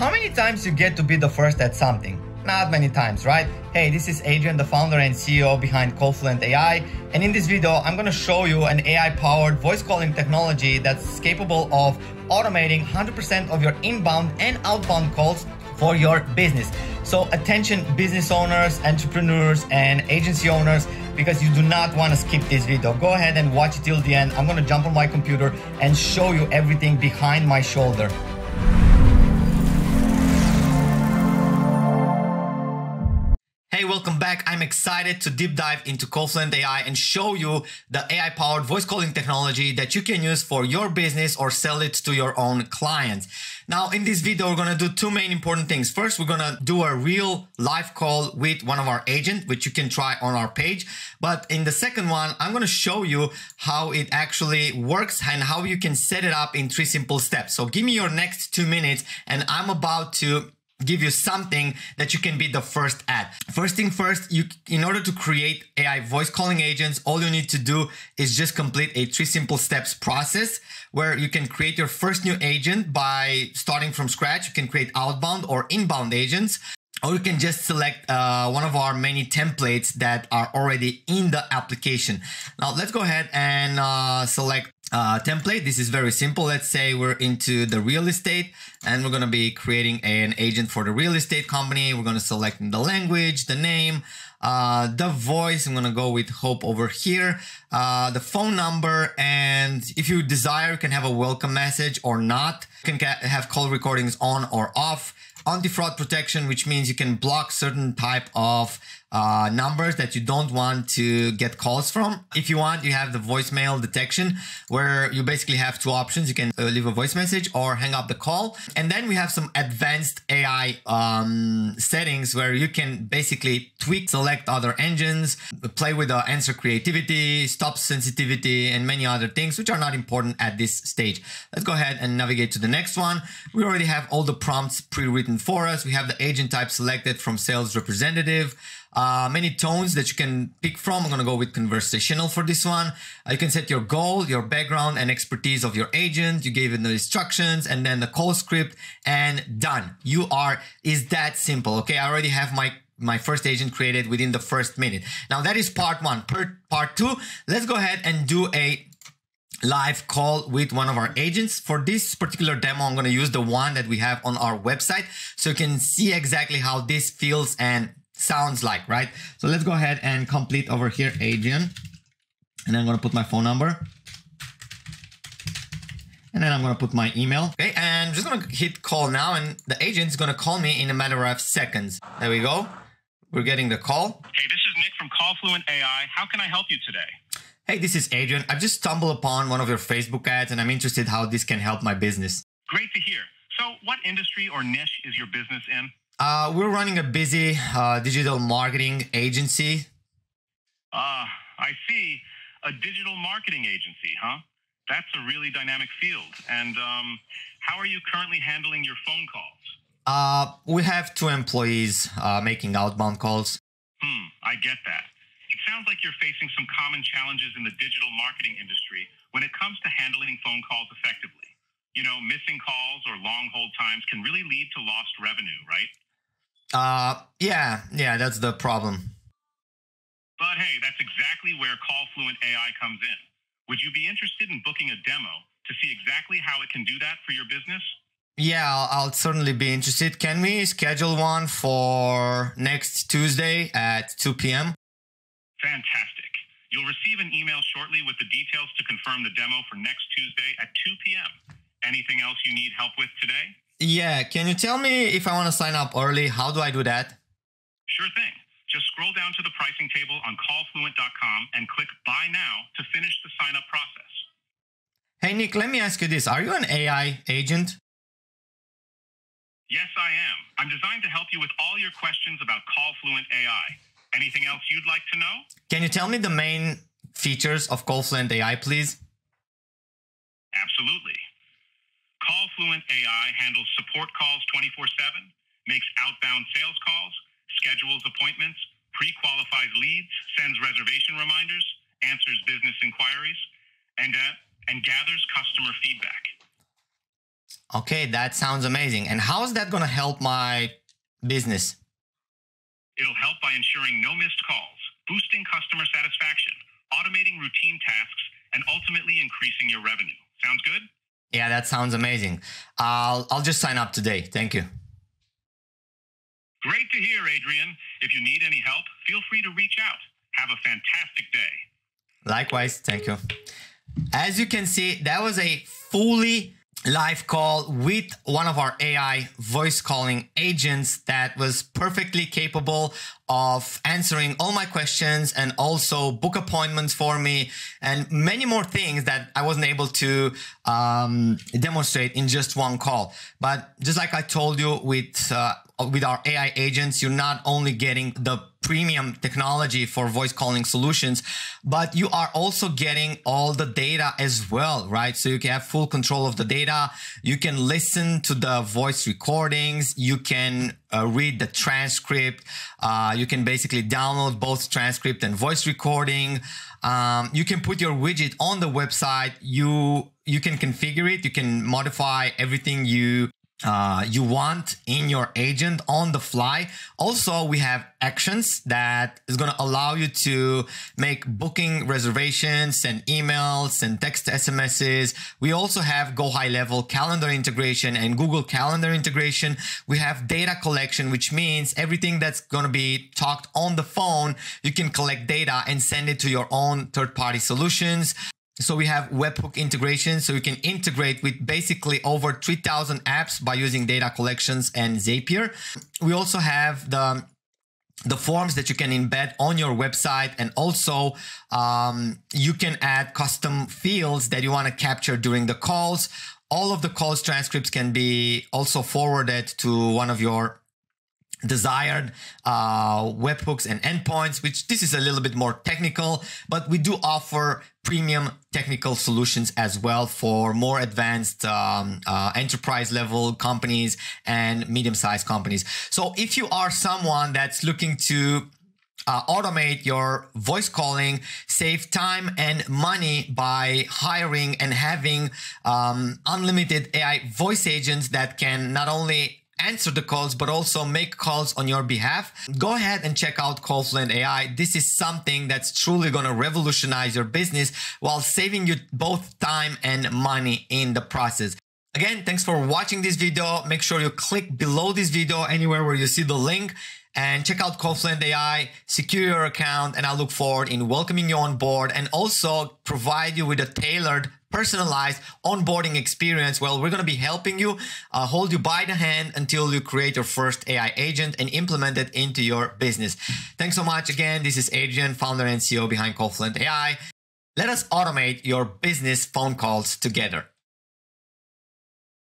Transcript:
How many times you get to be the first at something? Not many times, right? Hey, this is Adrian, the founder and CEO behind Callfluent AI. And in this video, I'm gonna show you an AI powered voice calling technology that's capable of automating 100% of your inbound and outbound calls for your business. So attention business owners, entrepreneurs, and agency owners, because you do not want to skip this video. Go ahead and watch it till the end. I'm gonna jump on my computer and show you everything behind my shoulder. Welcome back. I'm excited to deep dive into Callfluent AI and show you the AI powered voice calling technology that you can use for your business or sell it to your own clients. Now, in this video, we're going to do two main important things. First, we're going to do a real live call with one of our agents, which you can try on our page. But in the second one, I'm going to show you how it actually works and how you can set it up in three simple steps. So give me your next two minutes and I'm about to give you something that you can be the first at. First thing first, you in order to create AI voice calling agents, all you need to do is just complete a three simple steps process where you can create your first new agent by starting from scratch. You can create outbound or inbound agents or you can just select uh, one of our many templates that are already in the application. Now let's go ahead and uh, select uh, template. This is very simple. Let's say we're into the real estate and we're going to be creating an agent for the real estate company. We're going to select the language, the name, uh, the voice. I'm going to go with Hope over here, uh, the phone number. And if you desire, you can have a welcome message or not. You can have call recordings on or off anti-fraud protection, which means you can block certain type of uh, numbers that you don't want to get calls from. If you want, you have the voicemail detection where you basically have two options. You can uh, leave a voice message or hang up the call. And then we have some advanced AI um, settings where you can basically tweak, select other engines, play with the answer creativity, stop sensitivity, and many other things, which are not important at this stage. Let's go ahead and navigate to the next one. We already have all the prompts pre-written for us. We have the agent type selected from sales representative uh, many tones that you can pick from. I'm to go with conversational for this one. Uh, you can set your goal, your background and expertise of your agent. You gave it the instructions and then the call script and done. You are, is that simple. Okay. I already have my my first agent created within the first minute. Now that is part one. Per, part two, let's go ahead and do a live call with one of our agents. For this particular demo, I'm going to use the one that we have on our website so you can see exactly how this feels and sounds like, right? So let's go ahead and complete over here, Adrian. And I'm going to put my phone number. And then I'm going to put my email. Okay, and I'm just going to hit call now. And the agent's going to call me in a matter of seconds. There we go. We're getting the call. Hey, this is Nick from Callfluent AI. How can I help you today? Hey, this is Adrian. I've just stumbled upon one of your Facebook ads and I'm interested how this can help my business. Great to hear. So what industry or niche is your business in? Uh, we're running a busy uh, digital marketing agency. Ah, uh, I see. A digital marketing agency, huh? That's a really dynamic field. And um, how are you currently handling your phone calls? Uh, we have two employees uh, making outbound calls. Hmm, I get that. Sounds like you're facing some common challenges in the digital marketing industry when it comes to handling phone calls effectively. You know, missing calls or long hold times can really lead to lost revenue, right? Uh, yeah, yeah, that's the problem. But hey, that's exactly where Callfluent AI comes in. Would you be interested in booking a demo to see exactly how it can do that for your business? Yeah, I'll, I'll certainly be interested. Can we schedule one for next Tuesday at 2 p.m.? Fantastic. You'll receive an email shortly with the details to confirm the demo for next Tuesday at 2 p.m. Anything else you need help with today? Yeah, can you tell me if I want to sign up early, how do I do that? Sure thing. Just scroll down to the pricing table on callfluent.com and click buy now to finish the sign up process. Hey Nick, let me ask you this. Are you an AI agent? Yes, I am. I'm designed to help you with all your questions about Callfluent AI. Anything else you'd like to know? Can you tell me the main features of Callfluent AI, please? Absolutely. Callfluent AI handles support calls 24 7, makes outbound sales calls, schedules appointments, pre qualifies leads, sends reservation reminders, answers business inquiries, and, uh, and gathers customer feedback. Okay, that sounds amazing. And how is that going to help my business? It'll help by ensuring no missed calls, boosting customer satisfaction, automating routine tasks, and ultimately increasing your revenue. Sounds good? Yeah, that sounds amazing. I'll, I'll just sign up today. Thank you. Great to hear, Adrian. If you need any help, feel free to reach out. Have a fantastic day. Likewise. Thank you. As you can see, that was a fully live call with one of our AI voice calling agents that was perfectly capable of answering all my questions and also book appointments for me and many more things that I wasn't able to um, demonstrate in just one call. But just like I told you with uh, with our AI agents, you're not only getting the premium technology for voice calling solutions, but you are also getting all the data as well, right? So you can have full control of the data. You can listen to the voice recordings. You can uh, read the transcript. Uh, you can basically download both transcript and voice recording. Um, you can put your widget on the website. You you can configure it. You can modify everything you uh, you want in your agent on the fly. Also, we have actions that is going to allow you to make booking reservations, send emails, and text SMSs. We also have GoHighLevel calendar integration and Google Calendar integration. We have data collection, which means everything that's going to be talked on the phone, you can collect data and send it to your own third party solutions. So we have webhook integration. So you can integrate with basically over 3000 apps by using data collections and Zapier. We also have the the forms that you can embed on your website and also um, you can add custom fields that you want to capture during the calls all of the calls transcripts can be also forwarded to one of your desired uh, webhooks and endpoints, which this is a little bit more technical, but we do offer premium technical solutions as well for more advanced um, uh, enterprise level companies and medium sized companies. So if you are someone that's looking to uh, automate your voice calling, save time and money by hiring and having um, unlimited AI voice agents that can not only answer the calls, but also make calls on your behalf, go ahead and check out Callfluent AI. This is something that's truly going to revolutionize your business while saving you both time and money in the process. Again, thanks for watching this video. Make sure you click below this video anywhere where you see the link and check out Callfluent AI, secure your account, and I look forward in welcoming you on board and also provide you with a tailored personalized onboarding experience. Well, we're going to be helping you uh, hold you by the hand until you create your first AI agent and implement it into your business. Thanks so much. Again, this is Adrian, founder and CEO behind Callfluent AI. Let us automate your business phone calls together.